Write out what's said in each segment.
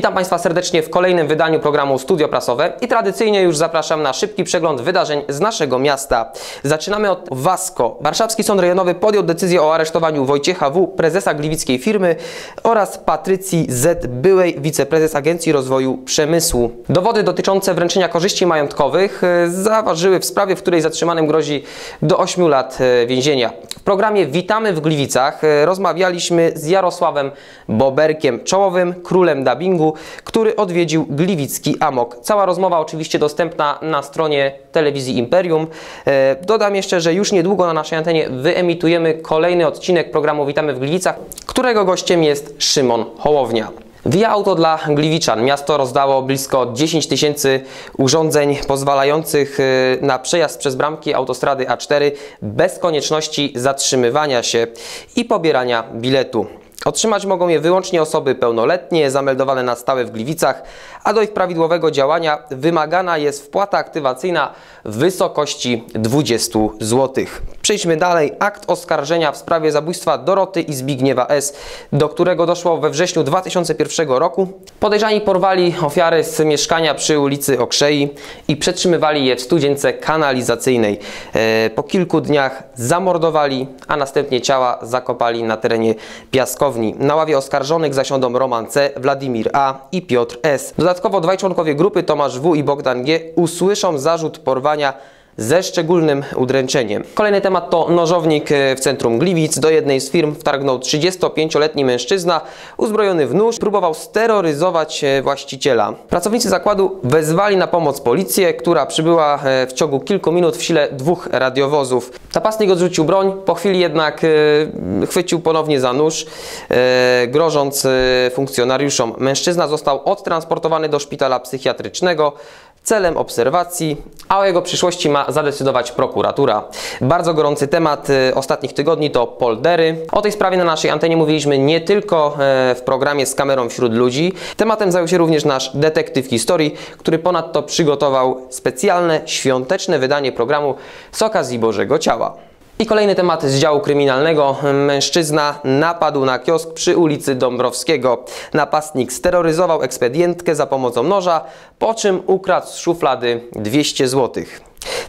Witam Państwa serdecznie w kolejnym wydaniu programu Studio Prasowe i tradycyjnie już zapraszam na szybki przegląd wydarzeń z naszego miasta. Zaczynamy od Wasko. Warszawski Sąd Rejonowy podjął decyzję o aresztowaniu Wojciecha W., prezesa gliwickiej firmy oraz Patrycji Z., byłej wiceprezes Agencji Rozwoju Przemysłu. Dowody dotyczące wręczenia korzyści majątkowych e, zaważyły w sprawie, w której zatrzymanym grozi do 8 lat e, więzienia. W programie Witamy w Gliwicach e, rozmawialiśmy z Jarosławem Boberkiem, czołowym królem dubbingu, który odwiedził Gliwicki Amok. Cała rozmowa oczywiście dostępna na stronie telewizji Imperium. E, Dodam jeszcze, że już niedługo na naszej antenie wyemitujemy kolejny odcinek programu Witamy w Gliwicach, którego gościem jest Szymon Hołownia. Via Auto dla Gliwiczan. Miasto rozdało blisko 10 tysięcy urządzeń pozwalających y, na przejazd przez bramki autostrady A4 bez konieczności zatrzymywania się i pobierania biletu. Otrzymać mogą je wyłącznie osoby pełnoletnie, zameldowane na stałe w Gliwicach, a do ich prawidłowego działania wymagana jest wpłata aktywacyjna w wysokości 20 zł. Przejdźmy dalej. Akt oskarżenia w sprawie zabójstwa Doroty i Zbigniewa S., do którego doszło we wrześniu 2001 roku. Podejrzani porwali ofiary z mieszkania przy ulicy Okrzei i przetrzymywali je w studzience kanalizacyjnej. E, Po kilku dniach zamordowali, a następnie ciała zakopali na terenie Na ławie oskarżonych zasiądą Roman C., Wladimir A. i Piotr S. Dodatkowo dwaj członkowie grupy Tomasz W. i Bogdan G. usłyszą zarzut porwania ze szczególnym udręczeniem. Kolejny temat to nożownik e, w centrum Gliwic. Do jednej z firm wtargnął 35-letni mężczyzna uzbrojony w nóż. Próbował steroryzować e, właściciela. Pracownicy zakładu wezwali na pomoc policję, która przybyła e, w ciągu kilku minut w sile dwóch radiowozów. Napastnik odrzucił broń, po chwili jednak chwycił ponownie za nóż, grożąc funkcjonariuszom. Mężczyzna został odtransportowany do szpitala psychiatrycznego celem obserwacji, a o jego przyszłości ma zadecydować prokuratura. Bardzo gorący temat y, ostatnich tygodni to poldery. O tej sprawie na naszej antenie mówiliśmy nie tylko e, w programie z kamerą wśród ludzi. Tematem zajął się również nasz detektyw historii, który ponadto przygotował specjalne świąteczne wydanie programu z okazji Bożego Ciała. I kolejny temat z działu kryminalnego. Mężczyzna napadł na kiosk przy ulicy Dąbrowskiego. Napastnik steroryzował ekspedientkę za pomocą noża, po czym ukradł z szuflady 200 zł.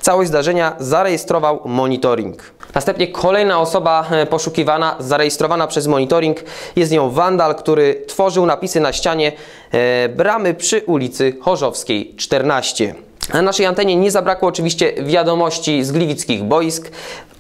Całość zdarzenia zarejestrował monitoring. Następnie kolejna osoba e, poszukiwana, zarejestrowana przez monitoring, jest nią wandal, który tworzył napisy na ścianie e, bramy przy ulicy Chorzowskiej 14. Na naszej antenie nie zabrakło oczywiście wiadomości z gliwickich boisk.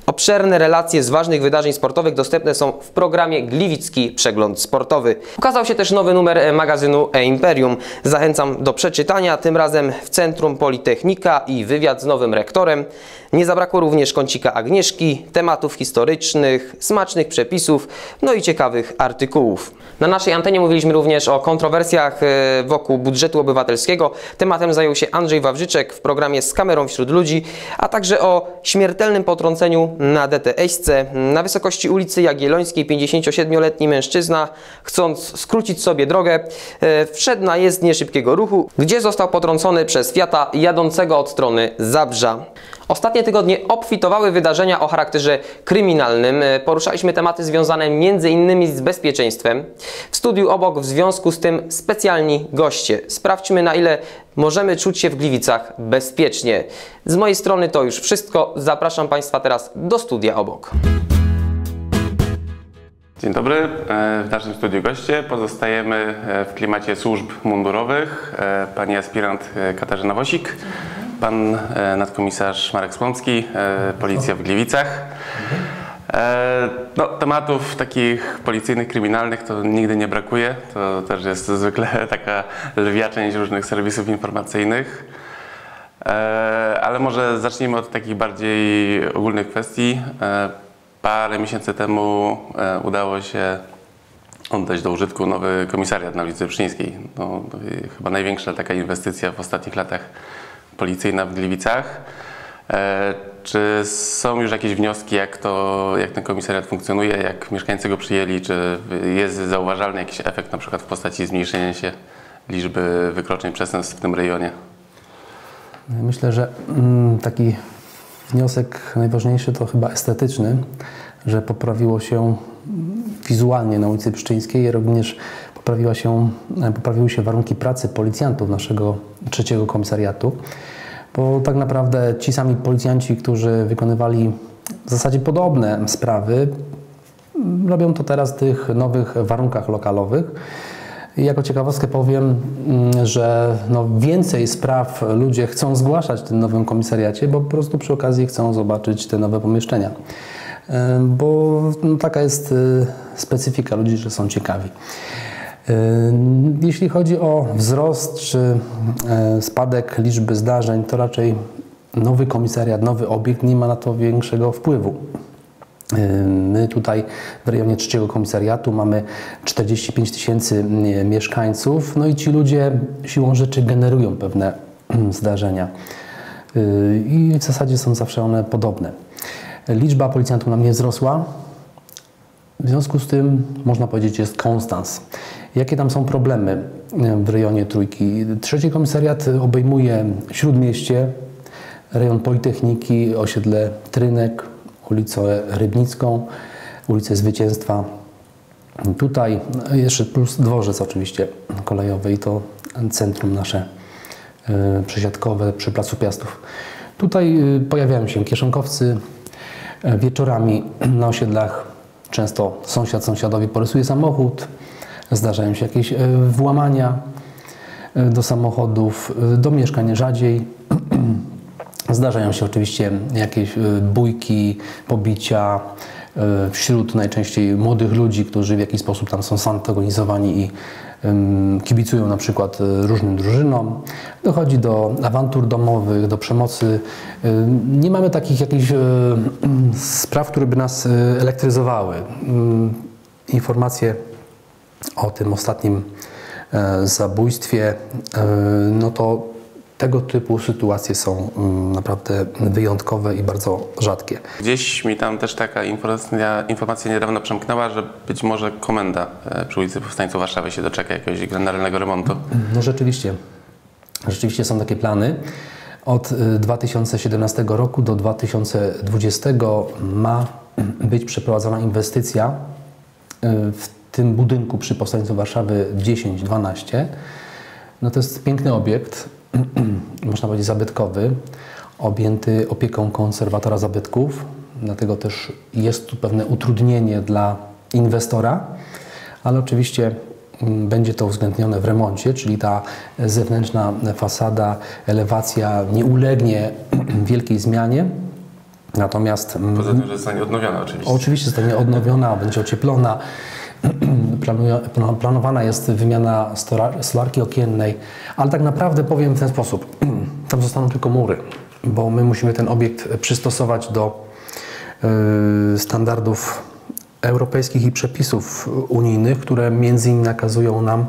Obszerne relacje z ważnych wydarzeń sportowych dostępne są w programie Gliwicki Przegląd Sportowy. Ukazał się też nowy numer e, magazynu E-Imperium. Zachęcam do przeczytania, tym razem w Centrum Politechnika i wywiad z nowym rektorem. Nie zabrakło również kącika Agnieszki, tematów historycznych, smacznych przepisów, no i ciekawych artykułów. Na naszej antenie mówiliśmy również o kontrowersjach e, wokół budżetu obywatelskiego. Tematem zajął się Andrzej Wawrzyczek w programie Z kamerą wśród ludzi, a także o śmiertelnym potrąceniu na DTS-ce. Na wysokości ulicy Jagiellońskiej 57-letni mężczyzna, chcąc skrócić sobie drogę, e, wszedł na jezdnię szybkiego ruchu, gdzie został potrącony przez Fiata jadącego od strony Zabrza. Ostatnie tygodnie obfitowały wydarzenia o charakterze kryminalnym. E, Poruszaliśmy tematy związane m.in. z bezpieczeństwem. W studiu obok w związku z tym specjalni goście. Sprawdźmy na ile możemy czuć się w Gliwicach bezpiecznie. Z mojej strony to już wszystko. Zapraszam Państwa teraz do studia obok. Dzień dobry. E, W naszym studiu goście pozostajemy e, w klimacie służb mundurowych. Pani aspirant Katarzyna Wosik, pan e, nadkomisarz Marek Słomski, e, Policja w Gliwicach. E, No, tematów takich policyjnych, kryminalnych to nigdy nie brakuje. To też jest zwykle taka lwia część różnych serwisów informacyjnych. Ale może zacznijmy od takich bardziej ogólnych kwestii. Parę miesięcy temu udało się oddać do użytku nowy komisariat na ulicy Pszczyńskiej. No, chyba największa taka inwestycja w ostatnich latach policyjna w Gliwicach. E, Czy są już jakieś wnioski, jak, to, jak ten komisariat funkcjonuje, jak mieszkańcy go przyjęli, czy jest zauważalny jakiś efekt na przykład w postaci zmniejszenia się liczby wykroczeń przestępstw w tym rejonie? Myślę, że mm, taki wniosek najważniejszy to chyba estetyczny, że poprawiło się wizualnie na ulicy Pszczyńskiej, również poprawiła się, poprawiły się warunki pracy policjantów naszego trzeciego komisariatu, bo tak naprawdę ci sami policjanci, którzy wykonywali w zasadzie podobne sprawy, robią to teraz w tych nowych warunkach lokalowych. I jako ciekawostkę powiem, mm, że no więcej spraw ludzie chcą zgłaszać w tym nowym komisariacie, bo po prostu przy okazji chcą zobaczyć te nowe pomieszczenia. Bo no, taka jest e, specyfika ludzi, że są ciekawi. E, Jeśli chodzi o wzrost czy e, spadek liczby zdarzeń, to raczej nowy komisariat, nowy obiekt nie ma na to większego wpływu. My tutaj w rejonie trzeciego komisariatu mamy 45 tysięcy mm, mieszkańców, no i ci ludzie siłą rzeczy generują pewne mm, zdarzenia. I w zasadzie są zawsze one podobne. Liczba policjantów nam nie wzrosła, w związku z tym można powiedzieć jest konstans. Jakie tam są problemy w rejonie Trójki? Trzeci komisariat obejmuje Śródmieście, rejon Politechniki, osiedle Trynek, ulicę Rybnicką, ulicę Zwycięstwa. Tutaj jeszcze plus dworzec oczywiście kolejowy i to centrum nasze e, przesiadkowe przy Placu Piastów. Tutaj e, pojawiają się kieszonkowcy e, wieczorami na osiedlach. Często sąsiad sąsiadowi porysuje samochód, zdarzają się jakieś e, włamania e, do samochodów, e, do mieszkań rzadziej. Zdarzają się oczywiście jakieś bójki, pobicia wśród najczęściej młodych ludzi, którzy w jakiś sposób tam są santagonizowani i kibicują na przykład e, różnym drużynom. Dochodzi do awantur domowych, do przemocy. Nie mamy takich jakichś e, spraw, które by nas e, elektryzowały. Informacje o tym ostatnim zabójstwie, no to tego typu sytuacje są mm, naprawdę wyjątkowe i bardzo rzadkie. Gdzieś mi tam też taka informacja, informacja niedawno przemknęła, że być może komenda e, przy ulicy Powstańców Warszawy się doczeka jakiegoś generalnego remontu. No rzeczywiście, rzeczywiście są takie plany. Od y, 2017 roku do 2020 ma być przeprowadzona inwestycja y, w tym budynku przy Powstańcu Warszawy 10-12. No to jest piękny obiekt, można powiedzieć zabytkowy, objęty opieką konserwatora zabytków, dlatego też jest tu pewne utrudnienie dla inwestora, ale oczywiście mm, będzie to uwzględnione w remoncie, czyli ta zewnętrzna fasada, elewacja nie ulegnie wielkiej zmianie. Natomiast mm, Poza tym, że zostanie odnowiona oczywiście. Oczywiście zostanie odnowiona, będzie ocieplona. Planowana jest wymiana solarki okiennej, ale tak naprawdę powiem w ten sposób. Tam zostaną tylko mury, bo my musimy ten obiekt przystosować do y, standardów europejskich i przepisów unijnych, które między innymi nakazują nam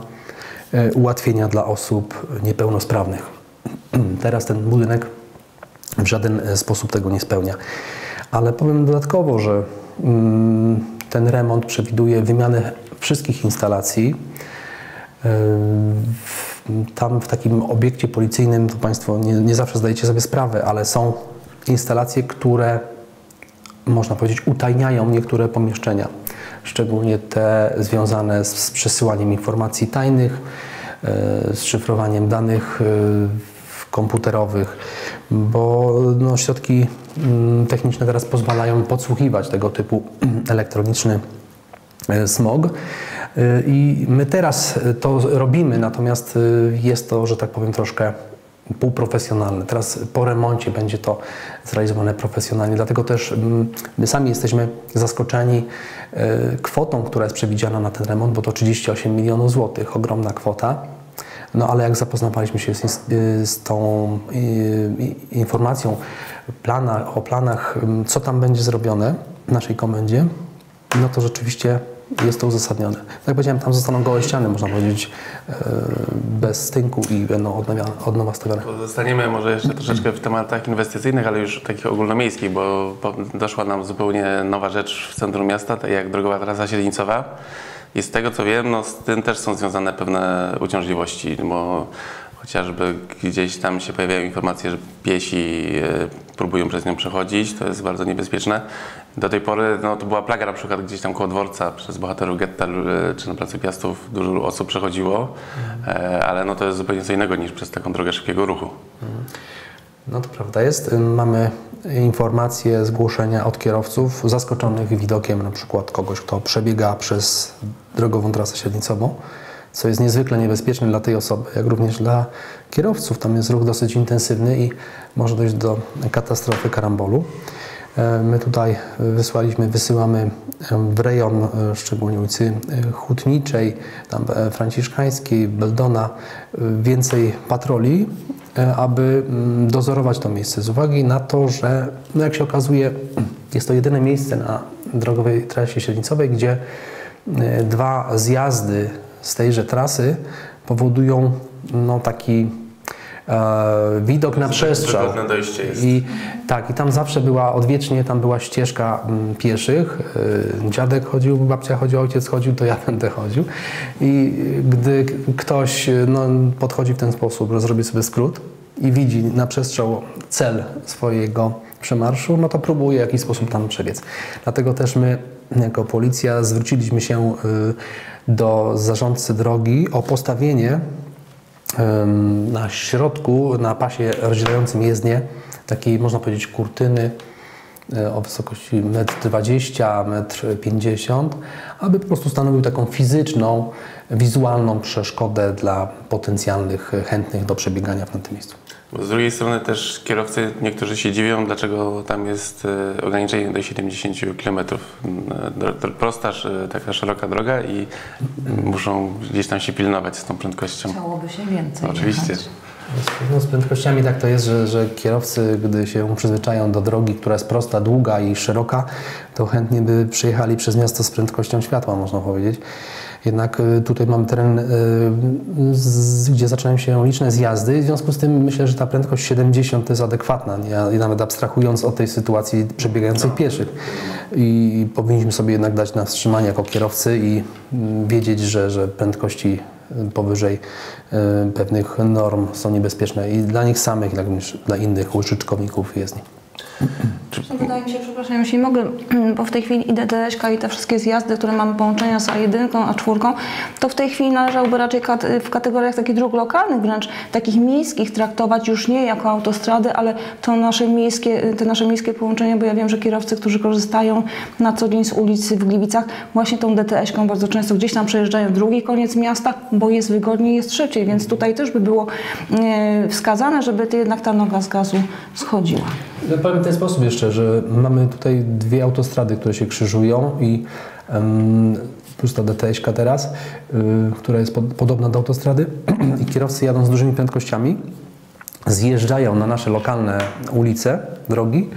y, ułatwienia dla osób niepełnosprawnych. Teraz ten budynek w żaden sposób tego nie spełnia. Ale powiem dodatkowo, że mm, ten remont przewiduje wymianę wszystkich instalacji. W- Tam w takim obiekcie policyjnym, to Państwo nie, nie zawsze zdajecie sobie sprawę, ale są instalacje, które można powiedzieć utajniają niektóre pomieszczenia, szczególnie te związane z, z przesyłaniem informacji tajnych, e, z szyfrowaniem danych e, komputerowych, bo no, środki mm, techniczne teraz pozwalają podsłuchiwać tego typu elektroniczny e, smog. E, I my teraz e, to robimy, natomiast jest to, że tak powiem, troszkę półprofesjonalne. Teraz po remoncie będzie to zrealizowane profesjonalnie, dlatego też mm, my sami jesteśmy zaskoczeni kwotą, która jest przewidziana na ten remont, bo to 38 milionów złotych, ogromna kwota. No ale jak zapoznawaliśmy się z, y, z tą y, informacją plana, o planach, ym, co tam będzie zrobione w naszej komendzie, no to rzeczywiście jest to uzasadnione. Tak powiedziałem, tam zostaną gołe ściany, można powiedzieć, y, bez stynku i będą od nowa, od nowa stawione. Pozostaniemy może jeszcze troszeczkę w tematach inwestycyjnych, ale już takich ogólnomiejskich, bo doszła nam zupełnie nowa rzecz w centrum miasta, tak jak drogowa trasa Siedlnicowa. I z tego co wiem, no z tym też są związane pewne uciążliwości, bo chociażby gdzieś tam się pojawiają informacje, że piesi e, próbują przez nią przechodzić, to jest bardzo niebezpieczne. Do tej pory no, to była plaga na przykład gdzieś tam koło dworca przez bohaterów getta e, czy na Placu Piastów. Dużo osób przechodziło, e, ale no, to jest zupełnie co innego niż przez taką drogę szybkiego ruchu. No to prawda jest. Mamy informacje, zgłoszenia od kierowców zaskoczonych widokiem na przykład kogoś, kto przebiega przez drogową trasę średnicową, co jest niezwykle niebezpieczne dla tej osoby, jak również dla kierowców. Tam jest ruch dosyć intensywny i może dojść do katastrofy karambolu. E, My tutaj wysłaliśmy, wysyłamy w rejon, e, szczególnie ulicy e, Hutniczej, tam Franciszkańskiej, Beldona, więcej patroli, aby mm, dozorować to miejsce. Z uwagi na to, że no jak się okazuje, jest to jedyne miejsce na drogowej trasie średnicowej, gdzie e, dwa zjazdy z tejże trasy powodują no, taki e, widok na przestrzał. I tak, i tam zawsze była, odwiecznie tam była ścieżka mm, pieszych. Y, Dziadek chodził, babcia chodziła, ojciec chodził, to ja będę chodził. I gdy ktoś y, no, podchodzi w ten sposób, zrobi sobie skrót i widzi na przestrzał cel swojego przemarszu, no to próbuje w jakiś sposób tam przebiec. Dlatego też my jako policja zwróciliśmy się do zarządcy drogi o postawienie na środku, na pasie rozdzielającym jezdnię, takiej można powiedzieć kurtyny e, o wysokości 1,20 m, 1,50 m, aby po prostu stanowił taką fizyczną, wizualną przeszkodę dla potencjalnych chętnych do przebiegania w tym miejscu. Bo z drugiej strony też kierowcy, niektórzy się dziwią, dlaczego tam jest e, ograniczenie do 70 km. Prosta, sz- taka szeroka droga i muszą gdzieś tam się pilnować z tą prędkością. Chciałoby się więcej. Oczywiście. jechać. No, z prędkościami tak to jest, że, że kierowcy, gdy się przyzwyczają do drogi, która jest prosta, długa i szeroka, to chętnie by przejechali przez miasto z prędkością światła, można powiedzieć. Jednak y, tutaj mamy teren, y, gdzie zaczynają się liczne zjazdy, w związku z tym myślę, że ta prędkość 70 to jest adekwatna, nie? Nawet abstrahując od tej sytuacji przebiegających pieszych. I powinniśmy sobie jednak dać na wstrzymanie jako kierowcy i mm, wiedzieć, że, że prędkości y, powyżej pewnych norm są niebezpieczne i dla nich samych, jak również dla innych użytkowników jezdni. Wydaje mi się, przepraszam, jeśli mogę, bo w tej chwili i DTS i te wszystkie zjazdy, które mamy połączenia z A1, A4, to w tej chwili należałoby raczej w kategoriach takich dróg lokalnych, wręcz takich miejskich traktować już nie jako autostrady, ale to nasze miejskie, te nasze miejskie połączenia, bo ja wiem, że kierowcy, którzy korzystają na co dzień z ulicy w Gliwicach, właśnie tą DTS-ką bardzo często gdzieś tam przejeżdżają w drugi koniec miasta, bo jest wygodniej, jest szybciej, więc tutaj też by było e, wskazane, żeby jednak ta noga z gazu schodziła. Ja Powiem w ten sposób jeszcze, że mamy tutaj dwie autostrady, które się krzyżują i em, plus ta DTS-ka teraz, y, która jest pod, podobna do autostrady. I kierowcy jadą z dużymi prędkościami, zjeżdżają na nasze lokalne ulice, drogi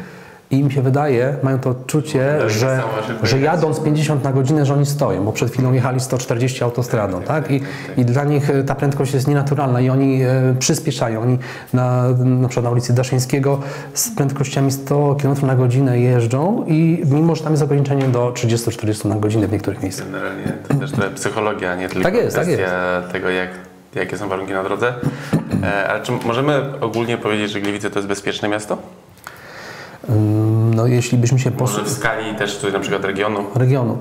i im się wydaje, mają to odczucie, tak że, że jadąc 50 na godzinę, że oni stoją, bo przed chwilą jechali 140 autostradą, tak? I, i dla nich e, ta prędkość jest nienaturalna i oni e, przyspieszają. Oni na, na przykład na ulicy Daszyńskiego z prędkościami 100 km na godzinę jeżdżą i mimo, że tam jest ograniczenie do 30-40 na godzinę w niektórych miejscach. Generalnie to też trochę psychologia, nie tylko Tak jest, tak kwestia tego, jak, jakie są warunki na drodze. E, Ale czy możemy ogólnie powiedzieć, że Gliwice to jest bezpieczne miasto? No jeśli byśmy się Może poszli w skali też tutaj na przykład regionu? regionu.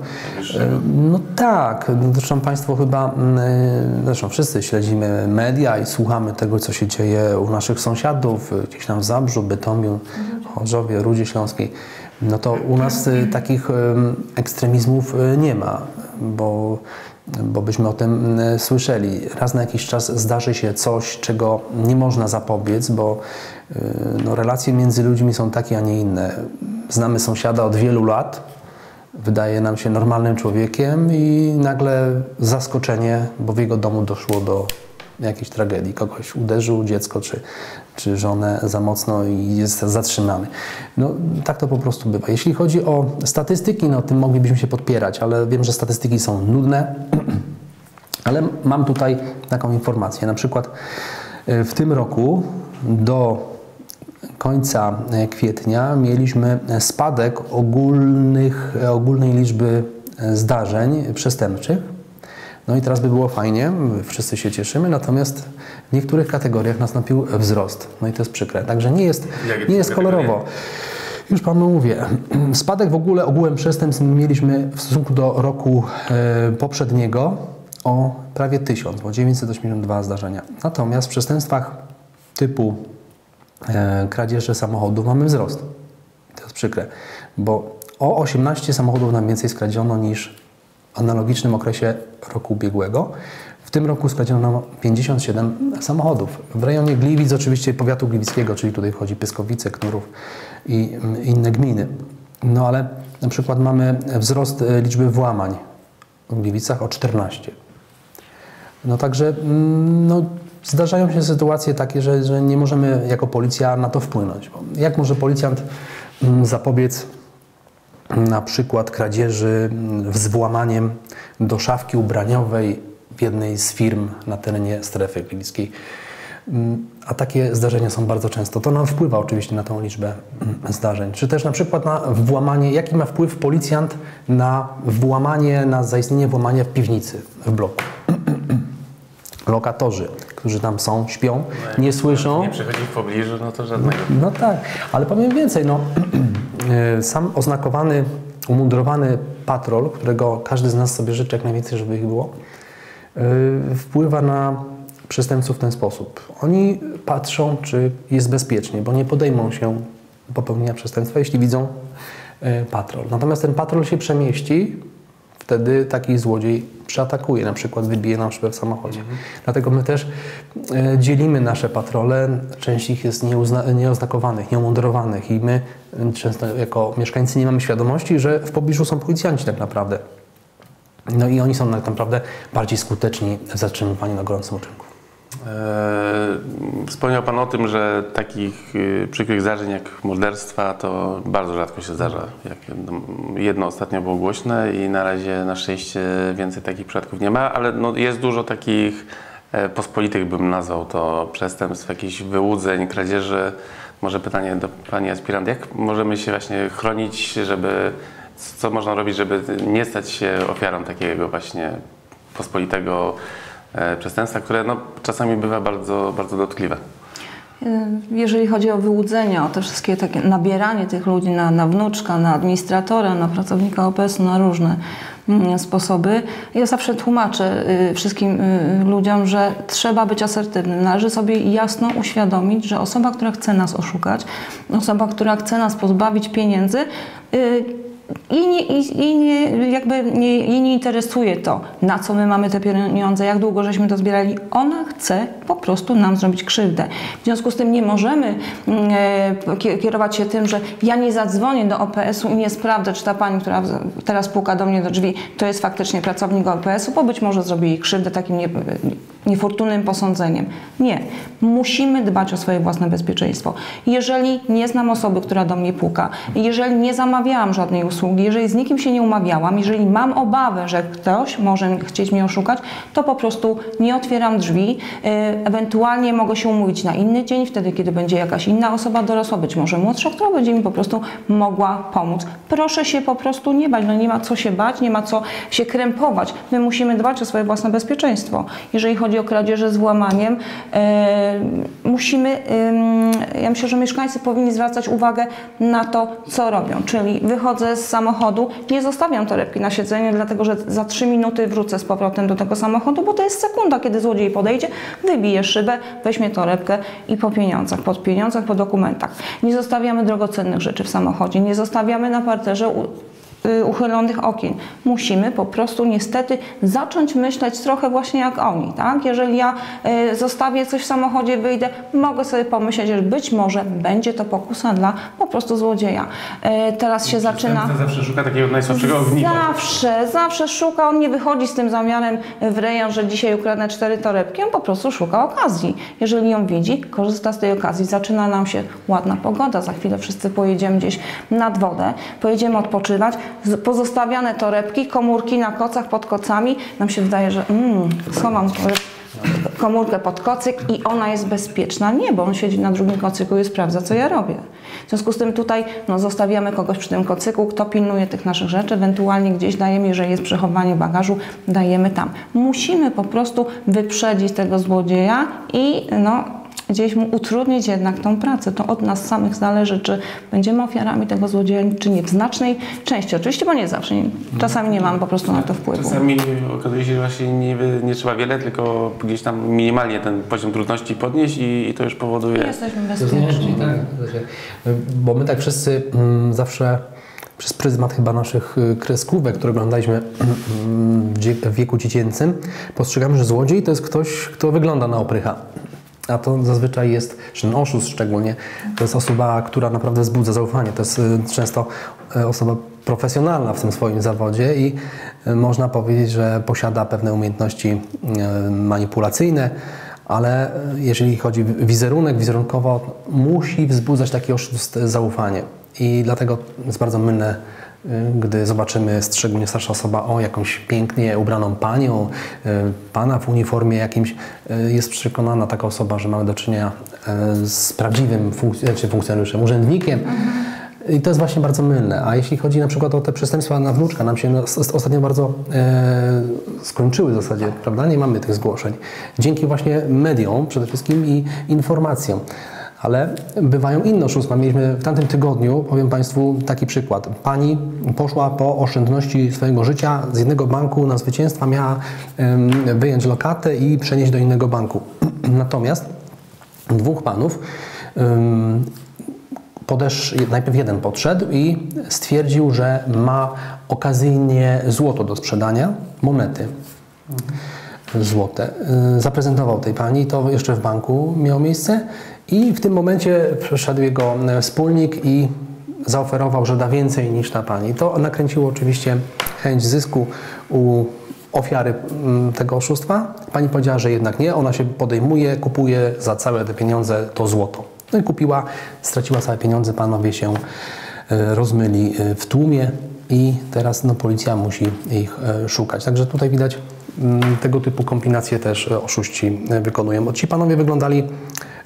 No tak, zresztą Państwo chyba, mm, e, zresztą wszyscy śledzimy media i słuchamy tego, co się dzieje u naszych sąsiadów, e, gdzieś tam w Zabrzu, Bytomiu, Chorzowie, Rudzie Śląskiej. No to u nas e, takich em, ekstremizmów nie ma, bo, bo byśmy o tym e, słyszeli. Raz na jakiś czas zdarzy się coś, czego nie można zapobiec, bo e, no, relacje między ludźmi są takie, a nie inne. Znamy sąsiada od wielu lat, wydaje nam się normalnym człowiekiem i nagle zaskoczenie, bo w jego domu doszło do jakiejś tragedii. Kogoś uderzył dziecko czy, czy żonę za mocno i jest zatrzymany. No, tak to po prostu bywa. Jeśli chodzi o statystyki, no tym moglibyśmy się podpierać, ale wiem, że statystyki są nudne. Ale mam tutaj taką informację. Na przykład e, w tym roku do końca e, kwietnia mieliśmy spadek ogólnych, e, ogólnej liczby zdarzeń przestępczych. No i teraz by było fajnie, wszyscy się cieszymy, natomiast w niektórych kategoriach nastąpił wzrost. No i to jest przykre. Także nie jest, nie jest kolorowo. Już Panu mówię. Spadek w ogóle ogółem przestępstw mieliśmy w stosunku do roku e, poprzedniego o prawie 1000, bo 982 zdarzenia. Natomiast w przestępstwach typu e, kradzieży samochodów mamy wzrost. To jest przykre, bo o 18 samochodów nam więcej skradziono niż analogicznym okresie roku ubiegłego. W tym roku skradziono nam 57 samochodów. W rejonie Gliwic, oczywiście powiatu gliwickiego, czyli tutaj wchodzi Pyskowice, Knurów i mm, inne gminy. No ale na przykład mamy wzrost e, liczby włamań w Gliwicach o 14. No także mm, no, zdarzają się sytuacje takie, że, że nie możemy jako policja na to wpłynąć. Jak może policjant mm, zapobiec na przykład kradzieży z włamaniem do szafki ubraniowej w jednej z firm na terenie strefy gliwickiej? Mm, A takie zdarzenia są bardzo często. To nam wpływa oczywiście na tą liczbę mm, zdarzeń. Czy też na przykład na włamanie, jaki ma wpływ policjant na włamanie, na zaistnienie włamania w piwnicy, w bloku? lokatorzy, którzy tam są, śpią, nie słyszą. Nie przychodzi w pobliżu, no to żadnego. No tak, ale powiem więcej, no, sam oznakowany, umundurowany patrol, którego każdy z nas sobie życzy jak najwięcej, żeby ich było, e, wpływa na przestępców w ten sposób. Oni patrzą, czy jest bezpiecznie, bo nie podejmą się popełnienia przestępstwa, jeśli widzą e, patrol. Natomiast ten patrol się przemieści, wtedy taki złodziej przeatakuje, na przykład wybije nam szybę w samochodzie. Dlatego my też e, dzielimy nasze patrole. Część ich jest nieoznakowanych, nieomundurowanych i my często jako mieszkańcy nie mamy świadomości, że w pobliżu są policjanci tak naprawdę. No i oni są tak naprawdę bardziej skuteczni w zatrzymywaniu na gorącym uczynku. Eee, Wspomniał Pan o tym, że takich y, przykrych zdarzeń jak morderstwa to bardzo rzadko się zdarza. Jedno- ostatnio było głośne i na razie na szczęście więcej takich przypadków nie ma, ale no jest dużo takich e, pospolitych bym nazwał to przestępstw, jakichś wyłudzeń, kradzieży. Może pytanie do Pani aspirant, jak możemy się właśnie chronić, żeby, co można robić, żeby nie stać się ofiarą takiego właśnie pospolitego e, przestępstwa, które no, czasami bywa bardzo, bardzo dotkliwe. Jeżeli chodzi o wyłudzenia, o te wszystkie takie nabieranie tych ludzi na, na wnuczka, na administratora, na pracownika OPS-u, na różne mm, sposoby, ja zawsze tłumaczę y, wszystkim y, ludziom, że trzeba być asertywnym. Należy sobie jasno uświadomić, że osoba, która chce nas oszukać, osoba, która chce nas pozbawić pieniędzy, y, i nie, i, i nie, jakby nie, jej nie interesuje to, na co my mamy te pieniądze, jak długo żeśmy to zbierali. Ona chce po prostu nam zrobić krzywdę. W związku z tym nie możemy mm, e, ki- kierować się tym, że ja nie zadzwonię do OPS-u i nie sprawdzę, czy ta pani, która teraz puka do mnie do drzwi, to jest faktycznie pracownik OPS-u, bo być może zrobi jej krzywdę takim nie, niefortunnym posądzeniem. Nie. Musimy dbać o swoje własne bezpieczeństwo. Jeżeli nie znam osoby, która do mnie puka, jeżeli nie zamawiałam żadnej usługi, jeżeli z nikim się nie umawiałam, jeżeli mam obawę, że ktoś może chcieć mnie oszukać, to po prostu nie otwieram drzwi. Yy, Ewentualnie mogę się umówić na inny dzień, wtedy kiedy będzie jakaś inna osoba dorosła, być może młodsza, która będzie mi po prostu mogła pomóc. Proszę się po prostu nie bać, no nie ma co się bać, nie ma co się krępować. My musimy dbać o swoje własne bezpieczeństwo. Jeżeli chodzi o kradzieże z włamaniem, e, musimy, ja myślę, że mieszkańcy powinni zwracać uwagę na to, co robią. Czyli wychodzę z samochodu, nie zostawiam torebki na siedzeniu, dlatego że za trzy minuty wrócę z powrotem do tego samochodu, bo to jest sekunda, kiedy złodziej podejdzie, wybije szybę, weźmie torebkę i po pieniądzach, po pieniądzach, po dokumentach. Nie zostawiamy drogocennych rzeczy w samochodzie, nie zostawiamy na parterze uchylonych okien. Musimy po prostu niestety zacząć myśleć trochę właśnie jak oni, tak? Jeżeli ja y, zostawię coś w samochodzie, wyjdę, mogę sobie pomyśleć, że być może będzie to pokusa dla po prostu złodzieja. Y, teraz się zaczyna... Zawsze szuka takiego najsłabszego ogniwa. Zawsze, zawsze szuka, on nie wychodzi z tym zamiarem w rejon, że dzisiaj ukradnę cztery torebki, on po prostu szuka okazji. Jeżeli ją widzi, korzysta z tej okazji, zaczyna nam się ładna pogoda, za chwilę wszyscy pojedziemy gdzieś nad wodę, pojedziemy odpoczywać, pozostawiane torebki, komórki na kocach, pod kocami, nam się wydaje, że mm, schowam komórkę pod kocyk i ona jest bezpieczna. Nie, bo on siedzi na drugim kocyku i sprawdza, co ja robię. W związku z tym tutaj no, zostawiamy kogoś przy tym kocyku, kto pilnuje tych naszych rzeczy, ewentualnie gdzieś dajemy, jeżeli jest przechowanie bagażu, dajemy tam. Musimy po prostu wyprzedzić tego złodzieja i no, gdzieś mu utrudnić jednak tą pracę. To od nas samych zależy, czy będziemy ofiarami tego złodzieja, czy nie. W znacznej części oczywiście, bo nie zawsze. Czasami nie mamy po prostu na to wpływu. Czasami okazuje się, że właśnie nie, nie trzeba wiele, tylko gdzieś tam minimalnie ten poziom trudności podnieść i, i to już powoduje... Jesteśmy bezpieczni. znaczy, tak, bo my tak wszyscy mm, zawsze przez pryzmat chyba naszych y, kreskówek, które oglądaliśmy mm, w wieku dziecięcym, postrzegamy, że złodziej to jest ktoś, kto wygląda na oprycha. A to zazwyczaj jest, czy ten oszust szczególnie, to jest osoba, która naprawdę wzbudza zaufanie. To jest y, często y, osoba profesjonalna w tym swoim zawodzie i y, można powiedzieć, że posiada pewne umiejętności manipulacyjne, ale jeżeli chodzi o wizerunek, wizerunkowo musi wzbudzać taki oszust zaufanie. I dlatego jest bardzo mylne, gdy zobaczymy, szczególnie starsza osoba, o jakąś pięknie ubraną panią, y, pana w uniformie jakimś, y, jest przekonana taka osoba, że mamy do czynienia y, z prawdziwym funkc- czy funkcjonariuszem, urzędnikiem. I to jest właśnie bardzo mylne. A jeśli chodzi na przykład o te przestępstwa na wnuczka, nam się ostatnio bardzo e, skończyły w zasadzie, prawda? Nie mamy tych zgłoszeń. Dzięki właśnie mediom przede wszystkim i informacjom. Ale bywają inne oszustwa. Mieliśmy w tamtym tygodniu, powiem Państwu taki przykład. Pani poszła po oszczędności swojego życia z jednego banku na zwycięstwa, miała wyjąć lokatę i przenieść do innego banku. Natomiast dwóch panów podesz, najpierw jeden podszedł i stwierdził, że ma okazyjnie złoto do sprzedania, monety złote. Y, Zaprezentował tej pani, to jeszcze w banku miało miejsce i w tym momencie przyszedł jego e, wspólnik i zaoferował, że da więcej niż ta pani. To nakręciło oczywiście chęć zysku u ofiary tego oszustwa. Pani powiedziała, że jednak nie, ona się podejmuje, kupuje za całe te pieniądze to złoto. No i kupiła, straciła całe pieniądze, panowie się e, rozmyli e, w tłumie i teraz no, policja musi ich szukać. Także tutaj widać tego typu kombinacje też oszuści wykonują. Ci panowie wyglądali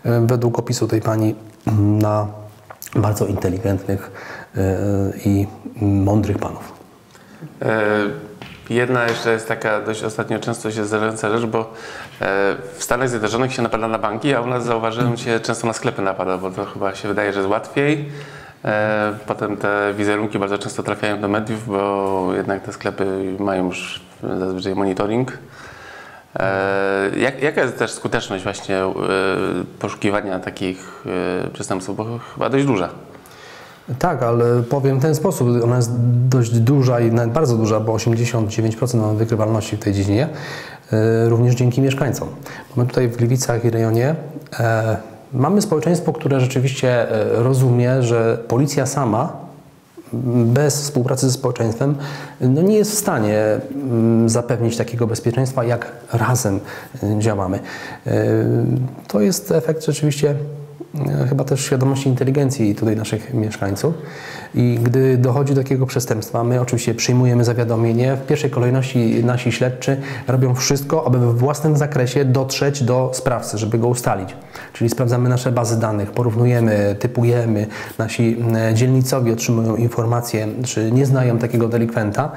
według opisu tej pani mm, na bardzo inteligentnych e, i mądrych panów. E, Jedna jeszcze jest taka dość ostatnio często się zdarzająca rzecz, bo e, w Stanach Zjednoczonych się napada na banki, a u nas zauważyłem się często na sklepy napada, bo to chyba się wydaje, że jest łatwiej. E, Potem te wizerunki bardzo często trafiają do mediów, bo jednak te sklepy mają już zazwyczaj monitoring. E, Jak, jaka jest też skuteczność właśnie e, poszukiwania takich e, przestępców? Bo chyba dość duża. Tak, ale powiem w ten sposób. Ona jest dość duża i nawet bardzo duża, bo 89% mamy wykrywalności w tej dziedzinie, również dzięki mieszkańcom. My tutaj w Gliwicach i rejonie mamy społeczeństwo, które rzeczywiście rozumie, że policja sama bez współpracy ze społeczeństwem no nie jest w stanie mm, zapewnić takiego bezpieczeństwa, jak razem y, działamy. Y, To jest efekt rzeczywiście chyba też świadomości inteligencji tutaj naszych mieszkańców. I gdy dochodzi do takiego przestępstwa, my oczywiście przyjmujemy zawiadomienie. W pierwszej kolejności nasi śledczy robią wszystko, aby we własnym zakresie dotrzeć do sprawcy, żeby go ustalić. Czyli sprawdzamy nasze bazy danych, porównujemy, typujemy. Nasi e, dzielnicowi otrzymują informacje, czy nie znają takiego delikwenta.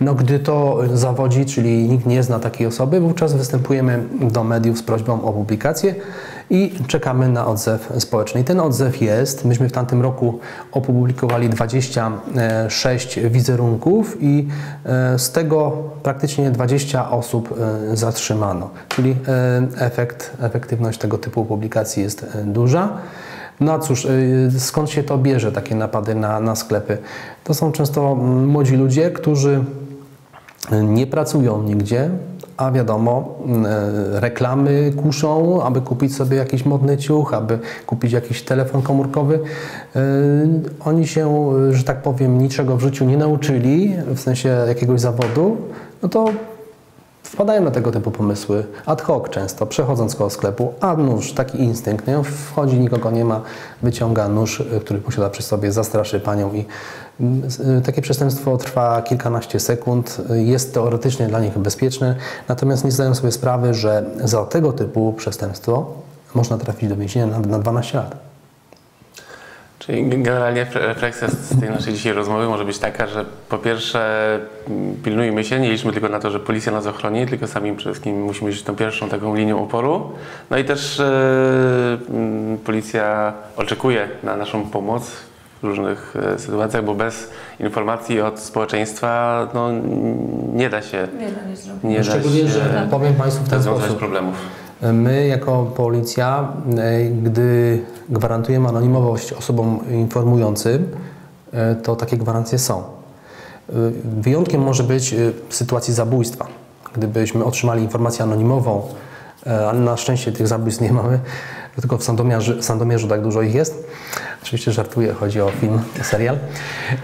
No, gdy to zawodzi, czyli nikt nie zna takiej osoby, wówczas występujemy do mediów z prośbą o publikację i czekamy na odzew społeczny. I ten odzew jest. Myśmy w tamtym roku opublikowali 26 wizerunków i e, z tego praktycznie 20 osób e, zatrzymano. Czyli e, efekt, efektywność tego typu publikacji jest duża. No a cóż, skąd się to bierze, takie napady na, na sklepy? To są często mm, młodzi ludzie, którzy nie pracują nigdzie, a wiadomo, mm, e, reklamy kuszą, aby kupić sobie jakiś modny ciuch, aby kupić jakiś telefon komórkowy. E, Oni się, e, że tak powiem, niczego w życiu nie nauczyli, w sensie jakiegoś zawodu, no to Wpadają na tego typu pomysły ad hoc często, przechodząc koło sklepu, a nóż, taki instynkt, nie? wchodzi, nikogo nie ma, wyciąga nóż, y, który posiada przy sobie, zastraszy panią i mm, y, takie przestępstwo trwa kilkanaście sekund, y, jest teoretycznie dla nich bezpieczne, natomiast nie zdają sobie sprawy, że za tego typu przestępstwo można trafić do więzienia na, na 12 lat. Czyli generalnie re- refleksja z tej naszej dzisiaj rozmowy może być taka, że po pierwsze m, pilnujmy się, nie liczmy tylko na to, że policja nas ochroni, tylko sami przede wszystkim musimy być tą pierwszą taką linią oporu. No i też m, policja oczekuje na naszą pomoc w różnych e, sytuacjach, bo bez informacji od społeczeństwa no, nie da się nie da Szczególnie, się że powiem Państwu w ten rozwiązać sposób. problemów. My jako policja, gdy gwarantujemy anonimowość osobom informującym, e, to takie gwarancje są. E, Wyjątkiem może być e, w sytuacji zabójstwa. Gdybyśmy otrzymali informację anonimową, ale na szczęście tych zabójstw nie mamy, tylko w Sandomierzu, Sandomierzu tak dużo ich jest. Oczywiście żartuję, chodzi o film, serial.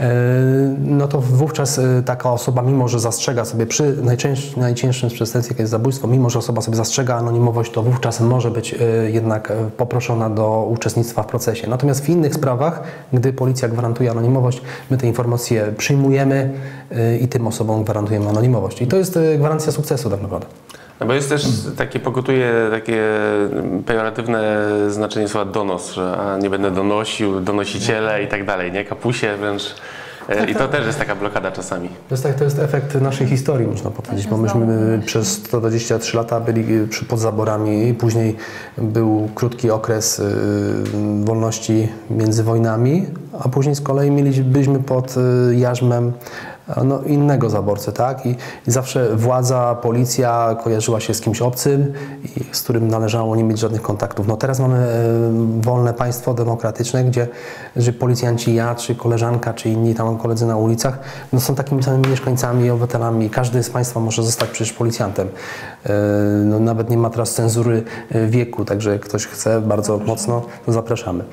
E, No to wówczas e, taka osoba, mimo że zastrzega sobie przy najcięższym, najcięższym przestępstwie, jakie jest zabójstwo, mimo że osoba sobie zastrzega anonimowość, to wówczas może być e, jednak poproszona do uczestnictwa w procesie. Natomiast w innych sprawach, gdy policja gwarantuje anonimowość, my te informacje przyjmujemy i tym osobom gwarantujemy anonimowość. I to jest gwarancja sukcesu tak naprawdę. No bo jest też takie, pokutuje takie pejoratywne znaczenie słowa donos, że a, nie będę donosił, donosiciele i tak dalej, nie? Kapusie wręcz. E, I to też jest taka blokada czasami. To jest, tak, to jest efekt naszej historii, można powiedzieć, bo myśmy przez 123 lata byli przy, pod zaborami, później był krótki okres wolności między wojnami, a później z kolei mieli, byliśmy pod jarzmem no, innego zaborcy, tak? I, I zawsze władza, policja kojarzyła się z kimś obcym, i z którym należało nie mieć żadnych kontaktów. No teraz mamy e, wolne państwo demokratyczne, gdzie że policjanci, ja, czy koleżanka, czy inni tam koledzy na ulicach, no są takimi samymi mieszkańcami, obywatelami. Każdy z państwa może zostać przecież policjantem. E, No, nawet nie ma teraz cenzury e, wieku, także jak ktoś chce bardzo mocno, to zapraszamy.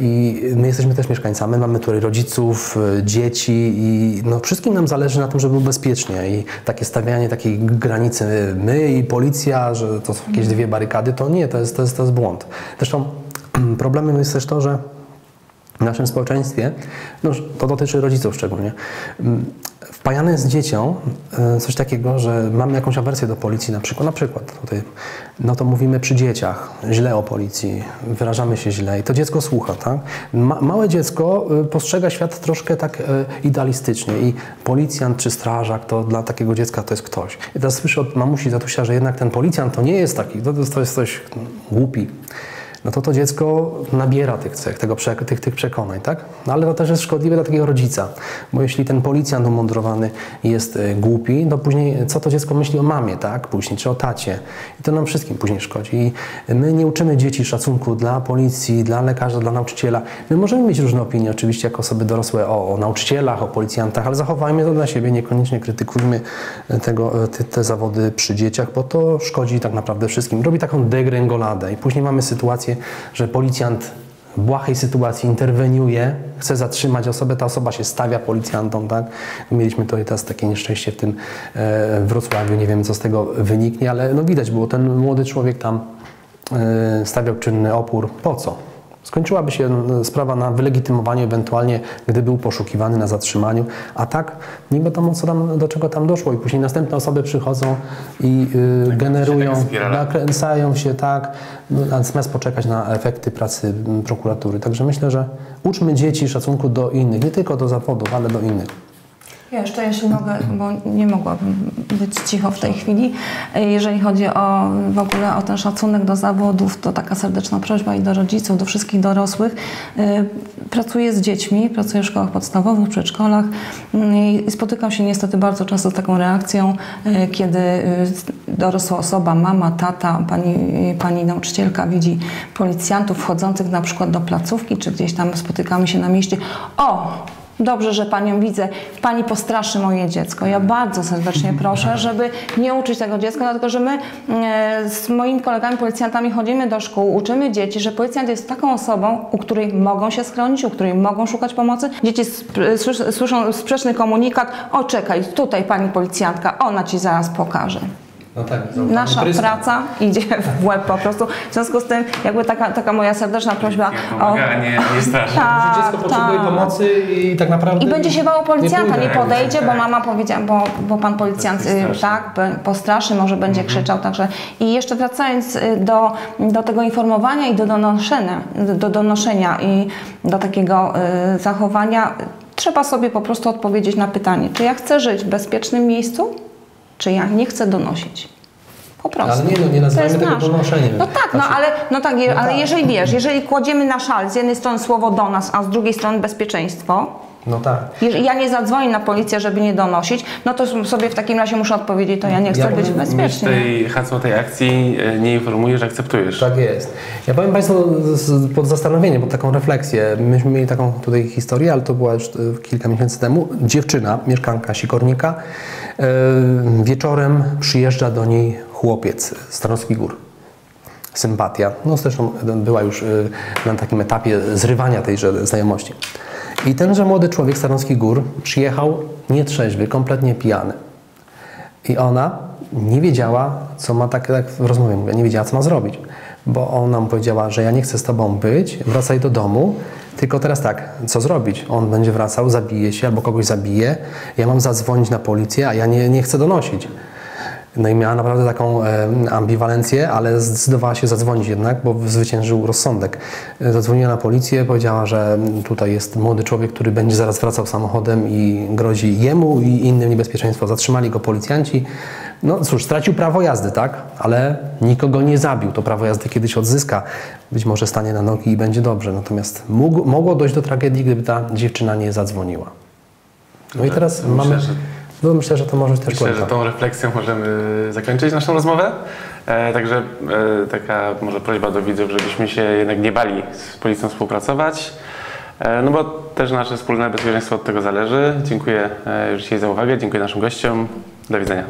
I my jesteśmy też mieszkańcami, mamy tutaj rodziców, dzieci i no, wszystkim nam zależy na tym, żeby było bezpiecznie i takie stawianie takiej granicy my i policja, że to są jakieś dwie barykady, to nie, to jest, to jest, to jest błąd. Zresztą problemem jest też to, że w naszym społeczeństwie, no, to dotyczy rodziców szczególnie, mm, wpajane jest dzieciom e, coś takiego, że mamy jakąś awersję do policji na przykład, na przykład tutaj, no to mówimy przy dzieciach źle o policji, wyrażamy się źle i to dziecko słucha, tak? Ma, małe dziecko e, postrzega świat troszkę tak e, idealistycznie i policjant czy strażak to dla takiego dziecka to jest ktoś. I teraz słyszę od mamusi tatusia, że jednak ten policjant to nie jest taki, to, to jest coś głupi no to to dziecko nabiera tych cech, tego, tych, tych przekonań, tak? No ale to też jest szkodliwe dla takiego rodzica, bo jeśli ten policjant umundurowany jest y, głupi, to później co to dziecko myśli o mamie, tak? Później, czy o tacie. I to nam wszystkim później szkodzi. I my nie uczymy dzieci szacunku dla policji, dla lekarza, dla nauczyciela. My możemy mieć różne opinie, oczywiście, jako osoby dorosłe o, o nauczycielach, o policjantach, ale zachowajmy to dla siebie, niekoniecznie krytykujmy tego, e, te, te zawody przy dzieciach, bo to szkodzi tak naprawdę wszystkim. Robi taką degrengoladę i później mamy sytuację, że policjant w błahej sytuacji interweniuje, chce zatrzymać osobę, ta osoba się stawia policjantom, tak? Mieliśmy tutaj teraz takie nieszczęście w tym e, Wrocławiu, nie wiem co z tego wyniknie, ale no widać było, ten młody człowiek tam e, stawiał czynny opór. Po co? Skończyłaby się e, sprawa na wylegitymowaniu, ewentualnie gdy był poszukiwany na zatrzymaniu, a tak nie wiadomo, co tam, do czego tam doszło i później następne osoby przychodzą i y, generują, taka spirala. nakręcają się tak, no, zamiast poczekać na efekty pracy prokuratury. Także myślę, że uczmy dzieci szacunku do innych, nie tylko do zawodów, ale do innych. Ja jeszcze, jeśli mogę, bo nie mogłabym być cicho w tej chwili. Jeżeli chodzi o w ogóle o ten szacunek do zawodów, to taka serdeczna prośba i do rodziców, do wszystkich dorosłych. Y, Pracuję z dziećmi, pracuję w szkołach podstawowych, przedszkolach y, i spotykam się niestety bardzo często z taką reakcją, y, kiedy dorosła osoba, mama, tata, pani, pani nauczycielka widzi policjantów wchodzących na przykład do placówki, czy gdzieś tam spotykamy się na mieście. O! Dobrze, że Panią widzę. Pani postraszy moje dziecko. Ja bardzo serdecznie proszę, żeby nie uczyć tego dziecka, dlatego że my e, z moimi kolegami policjantami chodzimy do szkół, uczymy dzieci, że policjant jest taką osobą, u której mogą się schronić, u której mogą szukać pomocy. Dzieci słysz- słyszą sprzeczny komunikat, o czekaj, tutaj Pani policjantka, ona Ci zaraz pokaże. No tak, Nasza praca idzie w łeb po prostu. W związku z tym jakby taka, taka moja serdeczna prośba Pomaga, a nie, nie straszy. Tak, Dziecko potrzebuje tak. pomocy i tak naprawdę... I będzie się bało policjanta, nie, pójdę. podejdzie, bo mama powiedziała, bo, bo pan policjant y, tak, postraszy, może będzie krzyczał, także i jeszcze wracając y, do, do tego informowania i do donoszenia, do donoszenia i do takiego y, zachowania, trzeba sobie po prostu odpowiedzieć na pytanie, czy ja chcę żyć w bezpiecznym miejscu, czy ja nie chcę donosić. Po prostu. Ale nie, no, nie jest tego nasze. donoszeniem. No tak, no Znaczy- ale, no tak, No ale tak. jeżeli wiesz, jeżeli kładziemy na szal z jednej strony słowo do nas, a z drugiej strony bezpieczeństwo, No tak. jeżeli ja nie zadzwonię na policję, żeby nie donosić, no to sobie w takim razie muszę odpowiedzieć, to ja nie chcę Ja być bezpieczny. tej hasło tej akcji e, nie informujesz, akceptujesz. Tak jest. Ja powiem Państwu pod zastanowienie, pod taką refleksję. Myśmy mieli taką tutaj historię, ale to była już e, kilka miesięcy temu. Dziewczyna, mieszkanka Sikornika, e, wieczorem przyjeżdża do niej chłopiec z Tarnowskich Gór. Sympatia. No zresztą była już na takim etapie zrywania tejże znajomości. I tenże młody człowiek z Tarnowskich Gór przyjechał nietrzeźwy, kompletnie pijany. I ona nie wiedziała, co ma, tak jak w rozmowie mówię, nie wiedziała, co ma zrobić. Bo ona mu powiedziała, że ja nie chcę z tobą być, wracaj do domu, tylko teraz tak, co zrobić? On będzie wracał, zabije się albo kogoś zabije, ja mam zadzwonić na policję, a ja nie, nie chcę donosić. No i miała naprawdę taką ambiwalencję, ale zdecydowała się zadzwonić jednak, bo zwyciężył rozsądek. Zadzwoniła na policję, powiedziała, że tutaj jest młody człowiek, który będzie zaraz wracał samochodem i grozi jemu i innym niebezpieczeństwo. Zatrzymali go policjanci. No cóż, stracił prawo jazdy, tak? Ale nikogo nie zabił. To prawo jazdy kiedyś odzyska. Być może stanie na nogi i będzie dobrze. Natomiast mógł, mogło dojść do tragedii, gdyby ta dziewczyna nie zadzwoniła. No i teraz Myślę, mamy... że- No myślę, że to może też Myślę, że tą refleksją możemy zakończyć naszą rozmowę. E, także e, taka może prośba do widzów, żebyśmy się jednak nie bali z policją współpracować. E, no bo też nasze wspólne bezpieczeństwo od tego zależy. Dziękuję e, już dzisiaj za uwagę, dziękuję naszym gościom. Do widzenia.